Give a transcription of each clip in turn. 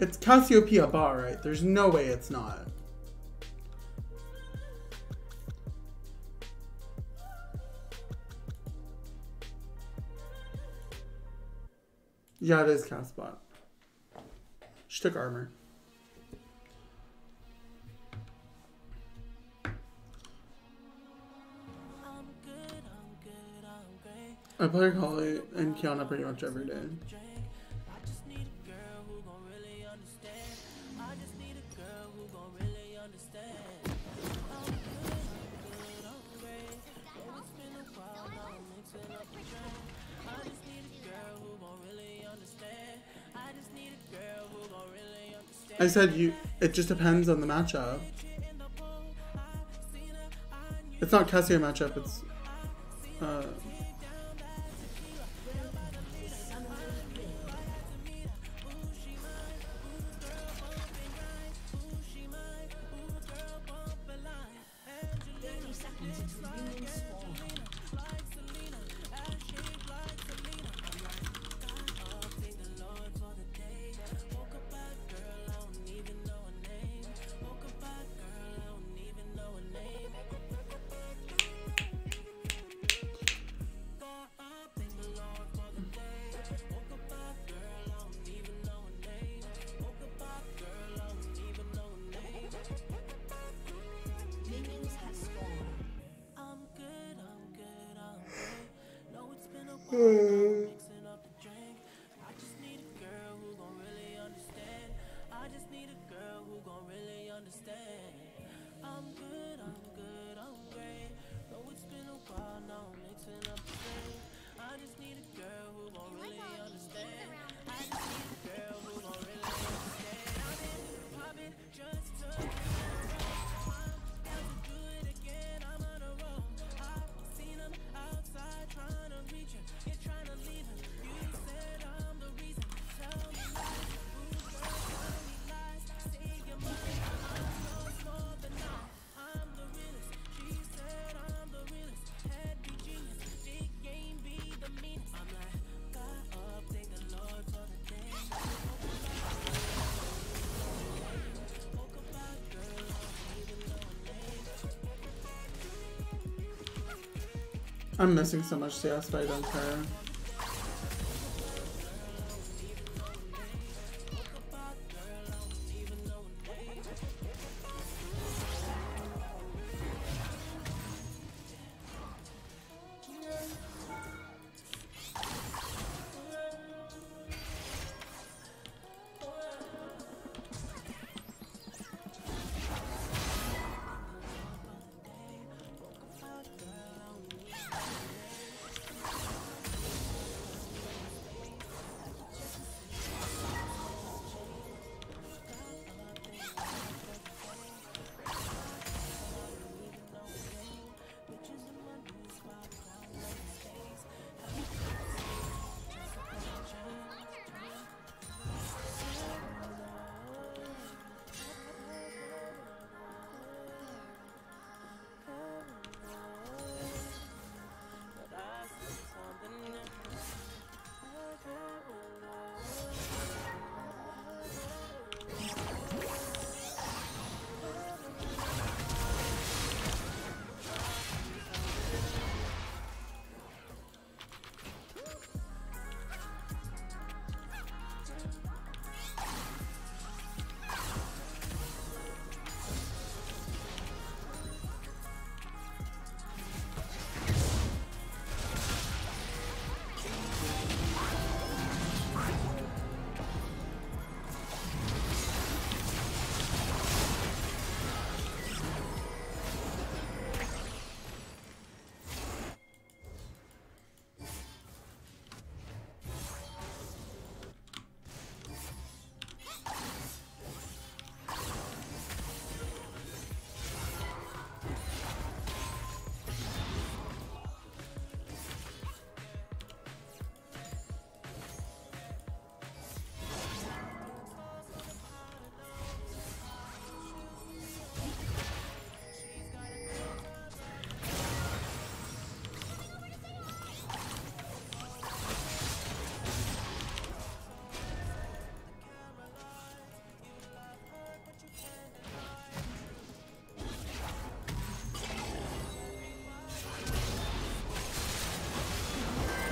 It's Cassiopeia Bar, right? There's no way it's not. Yeah, it is Casbot. She took armor. I play Holly and Qiyana pretty much every day. I said you. It just depends on the matchup. It's not Cassia matchup. It's. Uh, Spawned. I'm missing so much CS, but I don't care.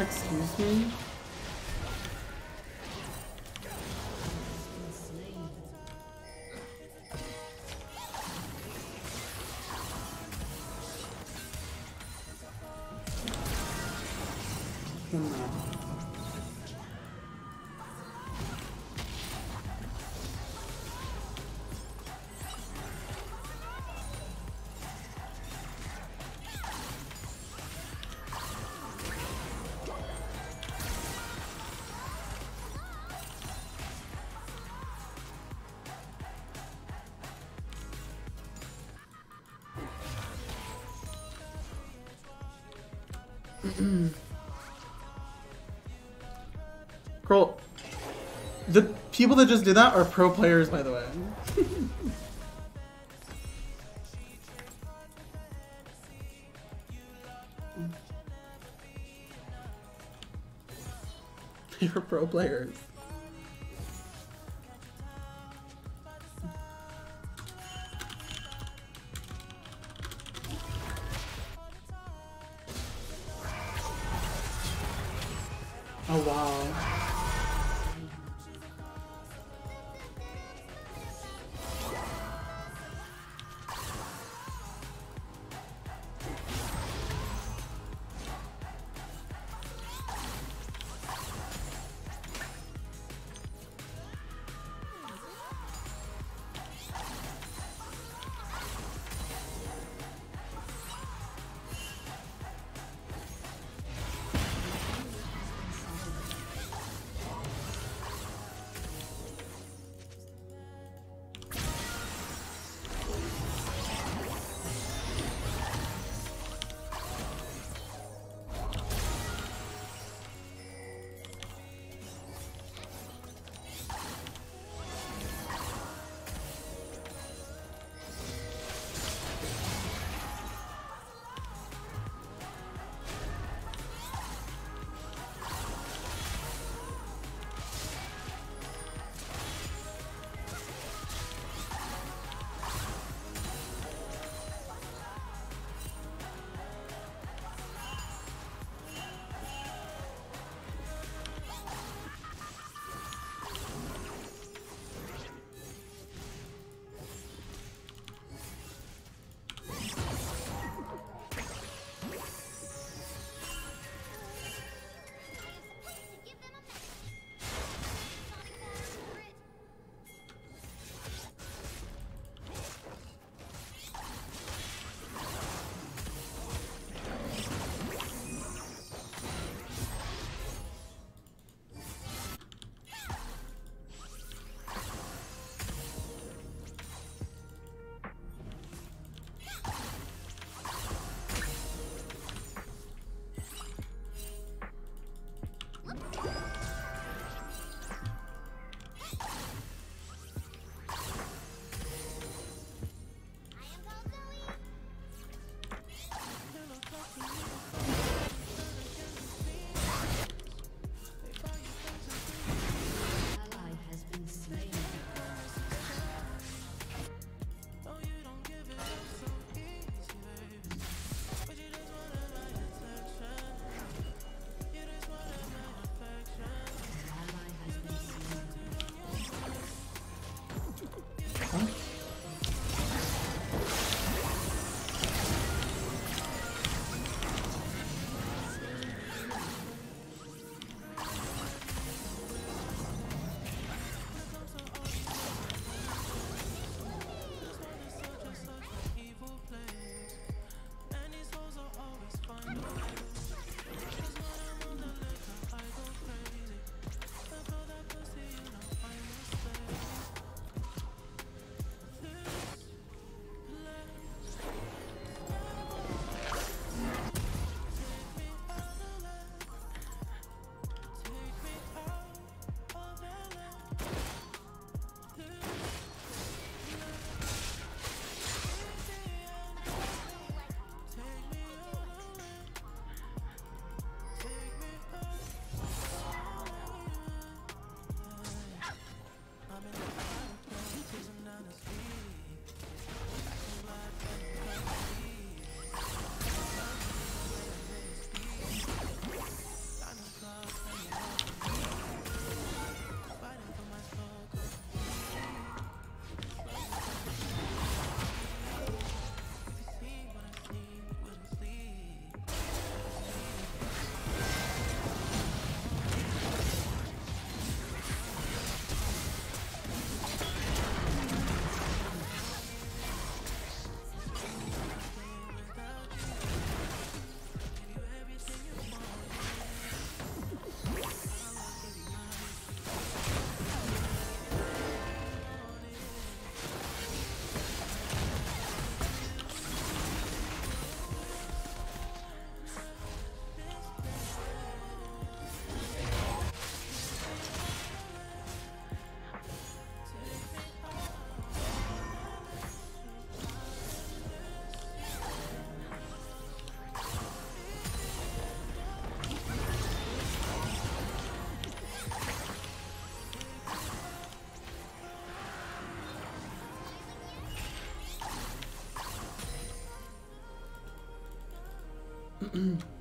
Excuse me? Girl, the people that just did that are pro players, by the way. You're pro players. 嗯。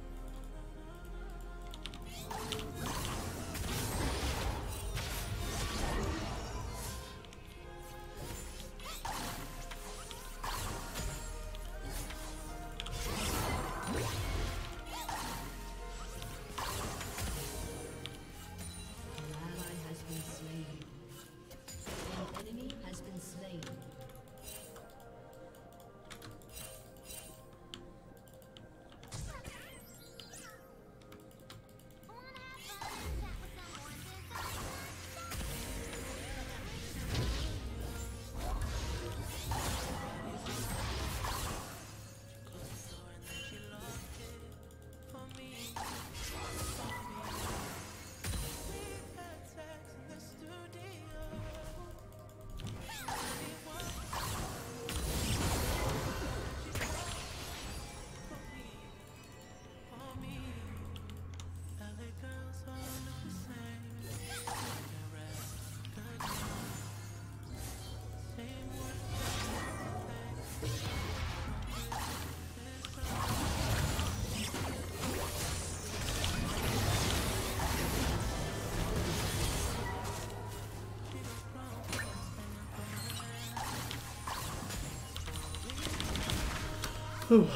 Whew.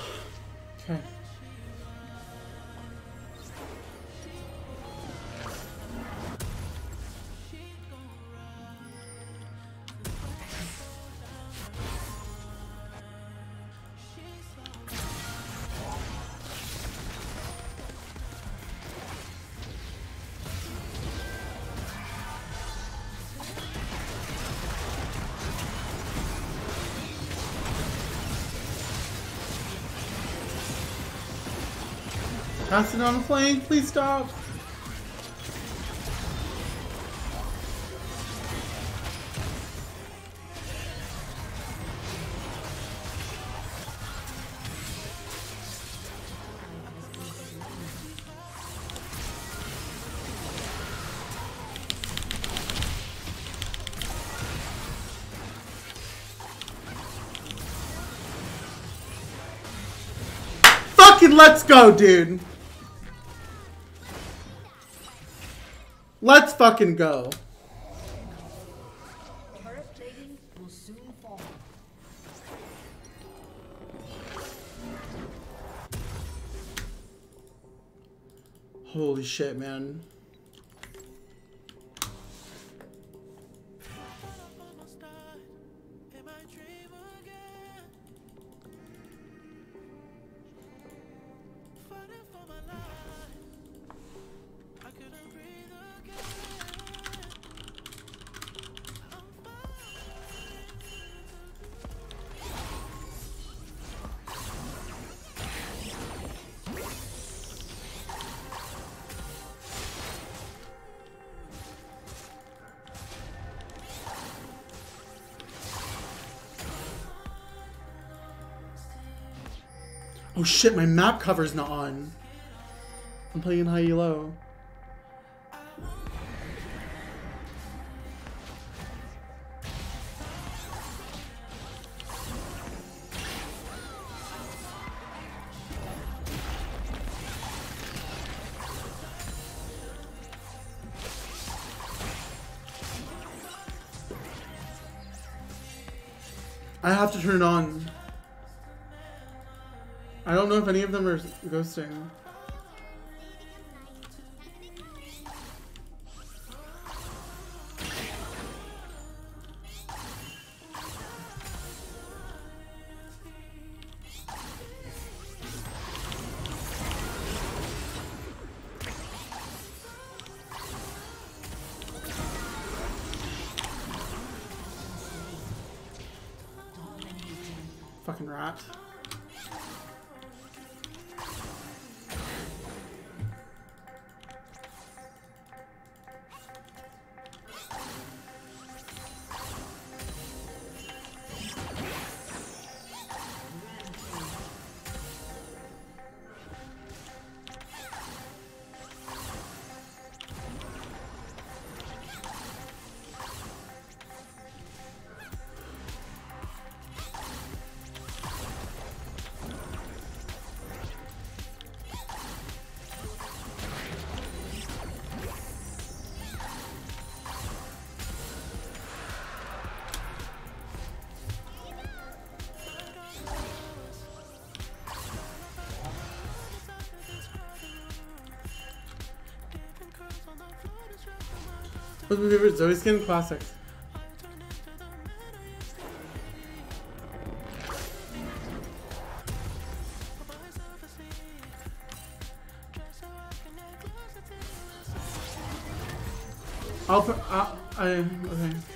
It on the flank, please stop. Let's go, dude. Let's fucking go. Holy shit, man. Oh shit, my map cover's not on. I'm playing in high elo. I have to turn it on. I don't know if any of them are ghosting. What's my favorite Zoe skin? Classic. I'll put, uh, I, okay.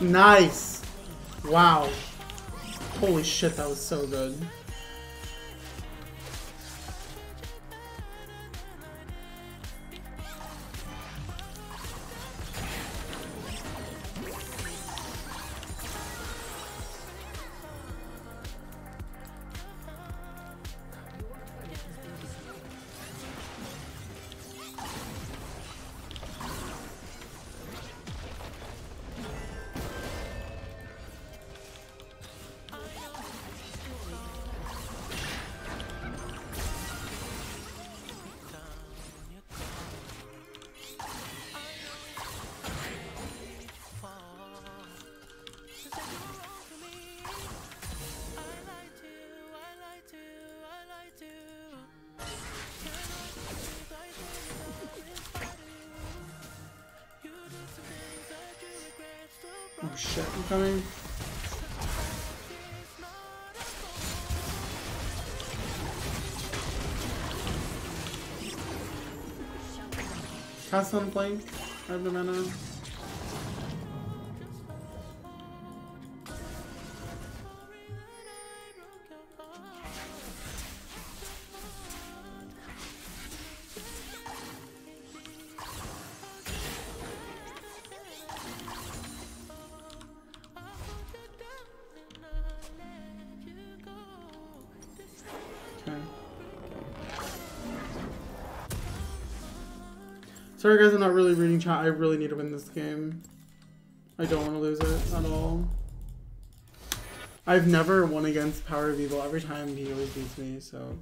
Nice! Wow. Holy shit, that was so good. Shit, I'm coming. Kass on flank. I have the mana. Really reading chat. I really need to win this game. I don't want to lose it at all. I've never won against PowerOfEvil. Every time he always beats me, so...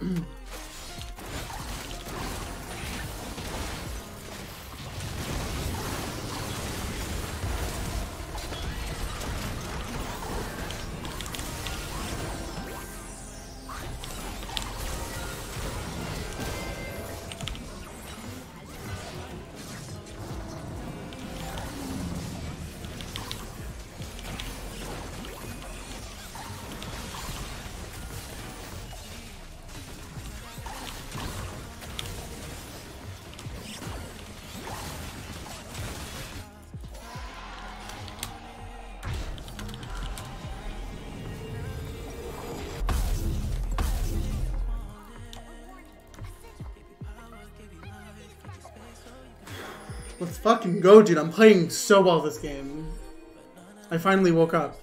嗯。Let's fucking go, dude. I'm playing so well this game. I finally woke up.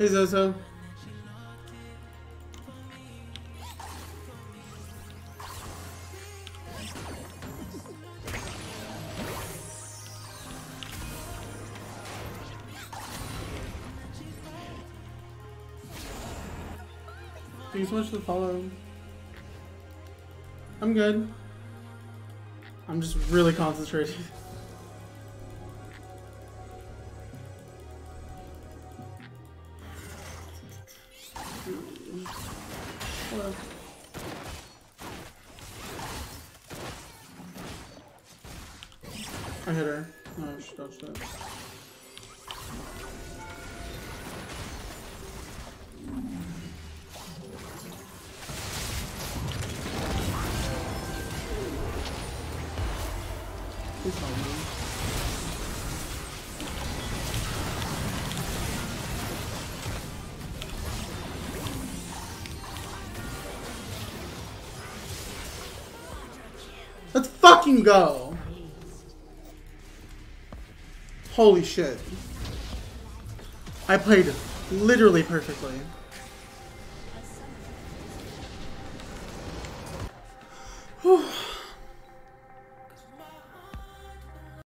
Hey Zozo. Thank you so much for the follow. I'm good. I'm just really concentrated. I hit her. She dodged me. Let's fucking go! Holy shit. I played literally perfectly.